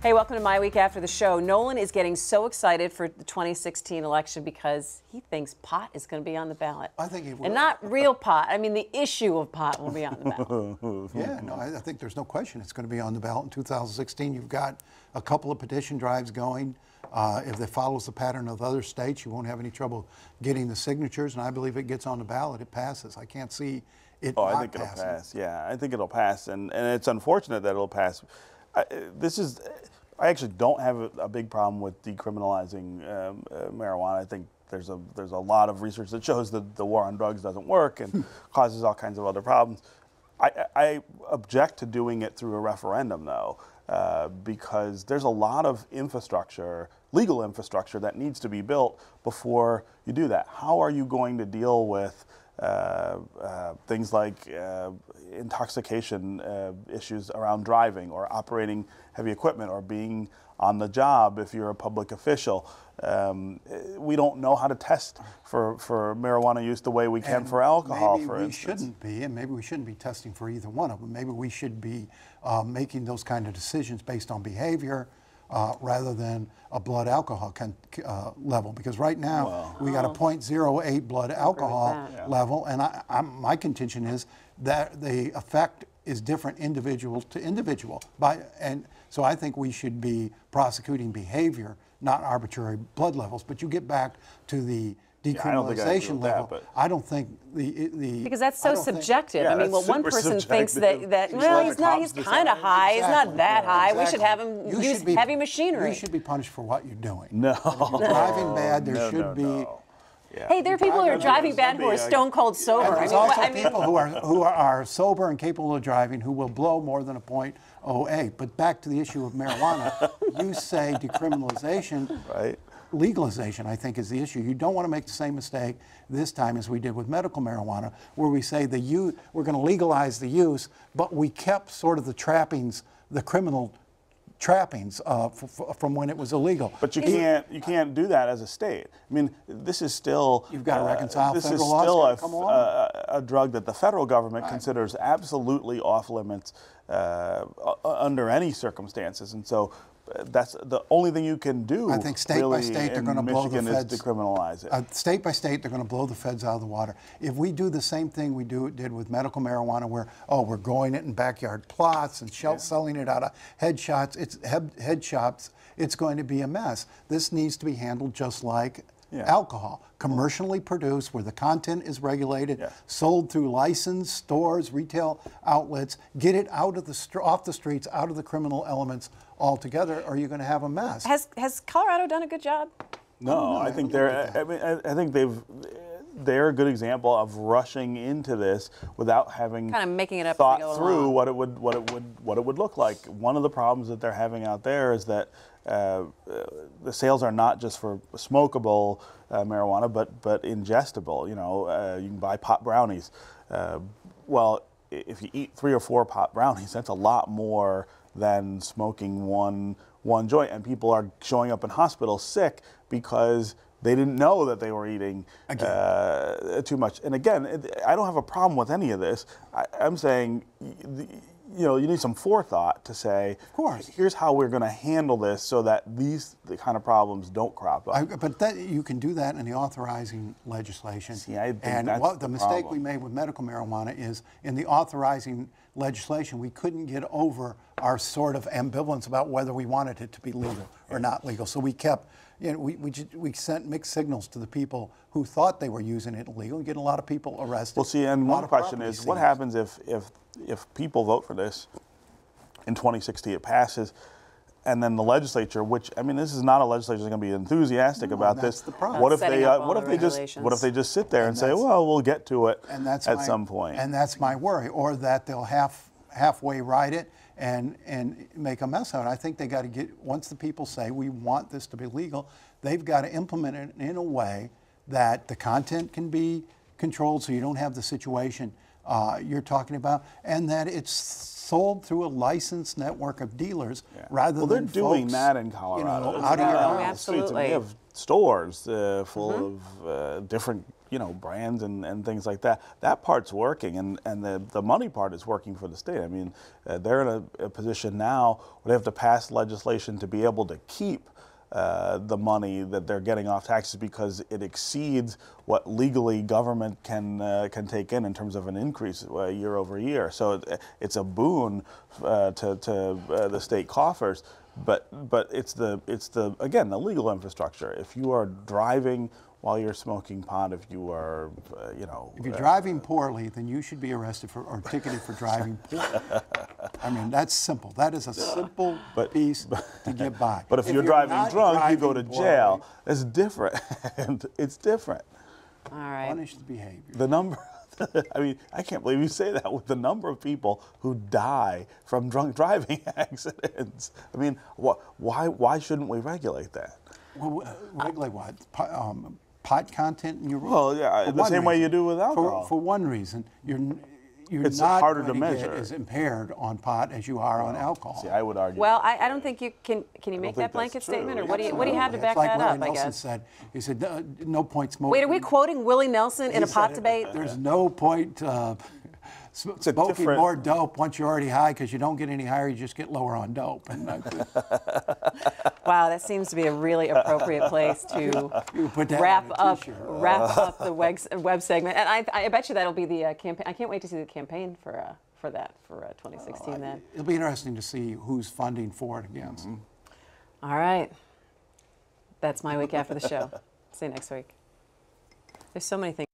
Hey, welcome to MiWeek After the Show. Nolan is getting so excited for the 2016 election because he thinks pot is going to be on the ballot. I think he will. And not real pot. I mean, the issue of pot will be on the ballot. yeah, no, I, I think there's no question it's going to be on the ballot in 2016. You've got a couple of petition drives going. Uh, if it follows the pattern of other states, you won't have any trouble getting the signatures. And I believe it gets on the ballot, it passes. I can't see it Oh, not I think it'll pass. Yeah, I think it'll pass, and, and it's unfortunate that it'll pass. I, this is, I actually don't have a, a big problem with decriminalizing um, uh, marijuana. I think there's a there's a lot of research that shows that the war on drugs doesn't work and causes all kinds of other problems. I, I object to doing it through a referendum, though, uh, because there's a lot of infrastructure, legal infrastructure, that needs to be built before you do that. How are you going to deal with uh, uh, things like uh, intoxication uh, issues around driving or operating heavy equipment or being on the job if you're a public official. Um, we don't know how to test for, for marijuana use the way we can And for alcohol, maybe for we instance. shouldn't be, and maybe we shouldn't be testing for either one of them. Maybe we should be uh, making those kind of decisions based on behavior uh, rather than a blood alcohol con- uh, level. Because right now we got a 0.08 blood alcohol that. level, and I, I'm, my contention is that the effect is different individual to individual. By, and so I think we should be prosecuting behavior, not arbitrary blood levels. But you get back to the I don't I agree decriminalization that, level. I don't think the the Because that's so don't think- subjective. Yeah, I mean, well, one super person thinks that, that well, let he's not, he's kind of decide. high. He's not Exactly. that high. We should have him You use be- heavy machinery. You should be punished for what you're doing. No. If you're driving bad, there no, should no, be. no. Yeah. Hey, there are people who are Driving driving bad who are stone cold sober. And I there's mean, also I mean, people who are who are, are sober and capable of driving who will blow more than a .08. But back to the issue of marijuana, you say decriminalization. Right. Legalization, I think, is the issue. You don't want to make the same mistake this time as we did with medical marijuana, where we say the use, we're going to legalize the use, but we kept sort of the trappings, the criminal trappings uh, f- f- from when it was illegal. But you can't you can't do that as a state. I mean, this is still You've gotta reconcile This is still a, come f- along. a, a drug that the federal government considers absolutely off limits uh, under any circumstances, and so. uh, That's the only thing you can do. I think state by state they're gonna blow the feds- is decriminalize it. Uh, state by state, they're going to blow the feds out of the water. If we do the same thing we do did with medical marijuana, where oh we're growing it in backyard plots and shell selling it out of head shots, it's head, head shops, it's going to be a mess. This needs to be handled just like Yeah. alcohol, commercially produced, where the content is regulated, Yeah. sold through licensed stores, retail outlets. Get it out of the off the streets, out of the criminal elements altogether, or you're going to have a mess. has has Colorado done a good job? No, I think they're. I mean, I, I think they've. They're a good example of rushing into this without having Kinda making it up thought go through along. what it would what it would what it would look like. One of the problems that they're having out there is that uh, uh, the sales are not just for smokable uh, marijuana, but but ingestible. You know, uh, you can buy pot brownies. Uh, well, if you eat three or four pot brownies, that's a lot more than smoking one one joint. And people are showing up in hospitals sick because they didn't know that they were eating uh, too much. And again, I don't have a problem with any of this. I, I'm saying, you know, you need some forethought to say, of course. here's how we're going to handle this so that these the kind of problems don't crop up. I, but that, you can do that in the authorizing legislation. See, I think and that's what, the, the mistake problem. we made with medical marijuana is in the authorizing legislation, we couldn't get over our sort of ambivalence about whether we wanted it to be legal or not legal. So we kept, you know, we, we, we sent mixed signals to the people who thought they were using it illegal and getting a lot of people arrested. Well, see, and one question is, what happens if, if, if people vote for this in 2060, it passes, and then the legislature, which I mean, this is not a legislature that's going to be enthusiastic No, about that's this. the problem. What if Setting they, uh, all what the if they just, what if they just sit there and, And say, well, we'll get to it and that's at my, some point. And that's my worry, or that they'll half halfway ride it and and make a mess of it. I think they got to get once the people say we want this to be legal, they've got to implement it in a way that the content can be controlled, so you don't have the situation uh, you're talking about, and that it's sold through a licensed network of dealers rather well, they're than doing that in you know, Colorado. Out of your not the house. streets. I mean, absolutely. they have stores uh, full of uh, different you know, brands and, and things like that. That part's working, and, and the, the money part is working for the state. I mean, uh, they're in a, a position now where they have to pass legislation to be able to keep uh, the money that they're getting off taxes because it exceeds what legally government can uh, can take in in terms of an increase uh, year over year. So it, it's a boon uh, to, to the state coffers. But but it's the it's the again the legal infrastructure. If you are driving while you're smoking pot, if you are uh, you know If you're uh, driving poorly, then you should be arrested for, or ticketed for driving poorly. I mean, that's simple. That is a simple But- piece to get by. But if, you're, driving not drunk, you go to driving jail. poorly, It's different. and it's different. All right. Punish the behavior. The number, I mean, I can't believe you say that with the number of people who die from drunk driving accidents. I mean, wh- why, why shouldn't we regulate that? Well, uh, regulate what? Um, pot content in your room? Well, yeah, For the one same way you do with For- alcohol. For, one reason, you're you're It's not harder to to get measure. as impaired on pot as you are on alcohol. See, I would argue. Well, I, I don't think you can. Can you make that blanket statement, or what do you what do you have to It's back like that Willie up? I Nelson guess. said. He said, "No- "No point smoking." Wait, are we quoting Willie Nelson in a pot debate? There's no point uh, sm- a smoking different- more dope once you're already high because you don't get any higher, you just get lower on dope. And Wow, that seems to be a really appropriate place to wrap up wrap up the web, web segment. And I, I bet you that'll be the uh, campaign. I can't wait to see the campaign for uh, for that for uh, 2016. then. It'll be interesting to see who's funding for it against. All right. That's MiWeek after the show. See you next week. There's so many things.